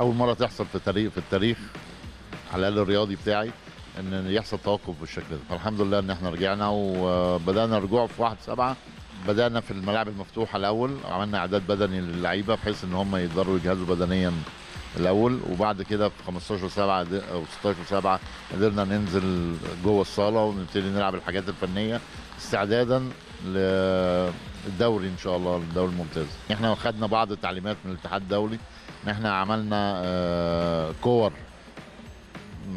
أول مرة تحصل في التاريخ في التاريخ على الأقل الرياضي بتاعي إن يحصل توقف بالشكل ده. فالحمد لله إن إحنا رجعنا وبدأنا رجوع في 1 7 بدأنا في الملاعب المفتوحة الأول عملنا إعداد بدني للعيبة بحيث إن هم يقدروا يجهزوا بدنيا الأول وبعد كده في 15 7 أو 16 7 قدرنا ننزل جوه الصالة ونبتدي نلعب الحاجات الفنية استعدادا للدوري إن شاء الله الدوري الممتاز. إحنا خدنا بعض التعليمات من الاتحاد الدولي إن إحنا عملنا آه، كور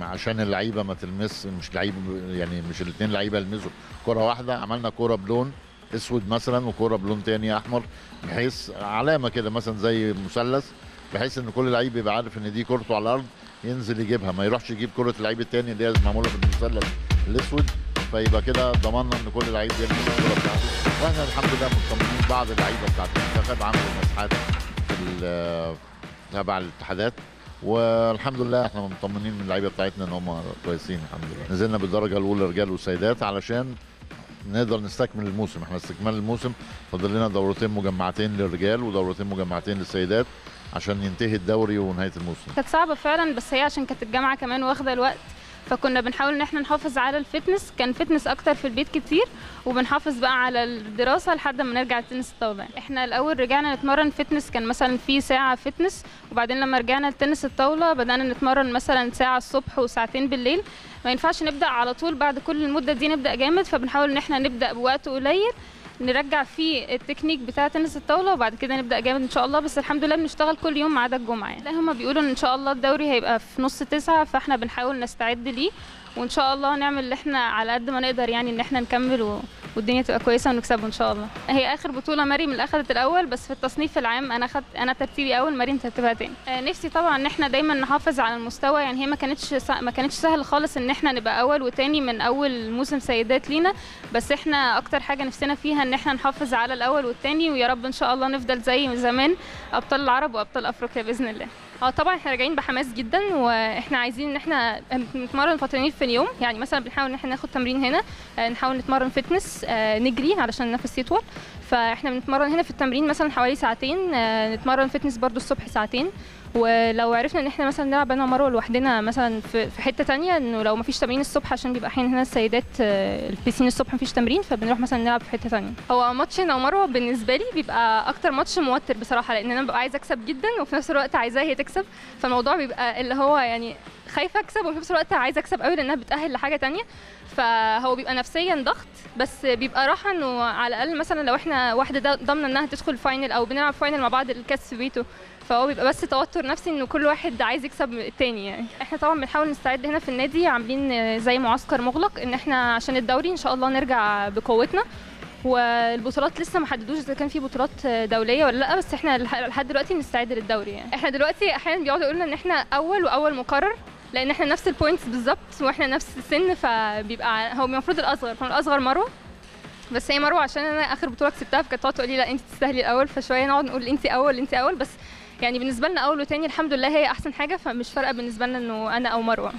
عشان اللعيبة ما تلمس مش لعيب يعني مش الاثنين لعيبة يلمسوا. كرة واحدة عملنا كرة بلون أسود مثلا وكرة بلون تاني أحمر بحيث علامة كده مثلا زي مثلث بحيث إن كل لعيب يبقى عارف إن دي كورته على الأرض ينزل يجيبها. ما يروحش يجيب كره اللعيب التاني اللي هي معمولة بالمثلث الأسود. فيبقى كده ضمننا إن كل لعيب يلمس الكره بتاعته. وإحنا الحمد لله مطمنين بعض اللعيبة بتاعت المنتخب عملوا مساحات في ال- تبع الاتحادات. والحمد لله إحنا مطمنين من اللعيبة بتاعتنا إن هم كويسين الحمد لله. نزلنا بالدرجة الأولى رجال وسيدات علشان نقدر نستكمل الموسم. إحنا استكمال الموسم فاضل لنا دورتين مجمعتين للرجال ودورتين مجمعتين للسيدات عشان ينتهي الدوري ونهاية الموسم. كانت صعبة فعلا بس هي عشان كانت الجامعة كمان واخدة الوقت. فكنا بنحاول إن إحنا نحافظ على ال fitness. كان fitness أكتر في البيت كتير وبنحافظ بقى على الدراسة لحد ما نرجع التنس الطاولة إحنا الأول رجعنا نتمرن fitness كان مثلا في ساعة fitness وبعدين لما رجعنا التنس الطاولة بدأنا نتمرن مثلا ساعة الصبح وساعتين بالليل. ما ينفعش نبدأ على طول بعد كل المدة دي نبدأ جامد فبنحاول إن إحنا نبدأ بوقت قليل. نرجع فيه التكنيك بتاع تنس الطاولة وبعد كده نبدأ جامد إن شاء الله. بس الحمد لله بنشتغل كل يوم ما عدا الجمعة يعني. لا هما بيقولوا إن شاء الله الدوري هيبقى في نص تسعة فإحنا بنحاول نستعد ليه. وإن شاء الله نعمل اللي إحنا على قد ما نقدر يعني إن إحنا نكمل و... والدنيا تبقى كويسة ونكسبه إن شاء الله هي آخر بطولة مريم اللي اخذت الأول بس في التصنيف العام أنا خدت أنا ترتيبي أول مريم ترتيبها تاني آه، نفسي طبعا إن إحنا دايما نحافظ على المستوى يعني هي ما كانتش. ما كانتش سهل خالص إن إحنا نبقى أول وتاني من أول موسم سيدات لينا بس إحنا أكتر حاجة نفسنا فيها إن إحنا نحافظ على الأول والتاني ويا رب إن شاء الله نفضل زي زمان أبطال العرب وأبطال أفريقيا بإذن الله آه طبعا إحنا راجعين بحماس جدا وإحنا عايزين إن إحنا نتمرن فترتين في اليوم. يعني مثلا بنحاول إن إحنا ناخد تمرين هنا آه، نحاول نتمرن fitness آه، نجري علشان النفس يطول فاحنا بنتمرن هنا في التمرين مثلا حوالي ساعتين آه، نتمرن fitness برضو الصبح ساعتين. ولو عرفنا إن إحنا مثلا نلعب أنا ومروة لوحدنا مثلا في حتة تانية إنه لو مفيش تمرين الصبح عشان بيبقى أحيانا هنا السيدات آه، البيسين الصبح مفيش تمرين فبنروح مثلا نلعب في حتة تانية. هو ماتش أنا ومروة بالنسبة لي بيبقى أكتر ماتش موتر بصراحة لأن أنا ببقى عايزة أكسب جدا وفي نفس الوقت عايزاها هي تكسب فالموضوع بيبقى اللي هو يعني خايفة أكسب وفي نفس الوقت عايزة أكسب قوي لأنها بتأهل لحاجة تانية فهو بيبقى نفسيا ضغط بس بيبقى راحة إنه على الأقل مثلا لو إحنا واحدة ضامنة إنها تدخل final أو بنلعب final مع بعض الكاس في بيته فهو بيبقى بس توتر نفسي إنه كل واحد عايز يكسب التاني يعني. إحنا طبعا بنحاول نستعد هنا في النادي عاملين زي معسكر مغلق إن إحنا عشان الدوري إن شاء الله نرجع بقوتنا. والبطولات لسه ما حددوش إذا كان في بطولات دولية ولا لأ بس إحنا لح- لحد دلوقتي بنستعد للدوري يعني. إحنا دلوقتي أحيانا بيقعدوا يقولوا إن إحنا أول وأول مقرر لأن إحنا نفس البوينتس بالظبط وإحنا نفس السن فبيبقى هو المفروض الأصغر فهو الاصغر مروة بس هي مروة عشان أنا آخر بطولة كسبتها فكانت تقعد تقول لي لا انت تستاهلي الأول. فشوية نقعد نقول انت أول انت أول. بس يعني بالنسبة لنا أول وتاني الحمد لله هي أحسن حاجة فمش فارقة بالنسبة لنا إنه أنا أو مروة.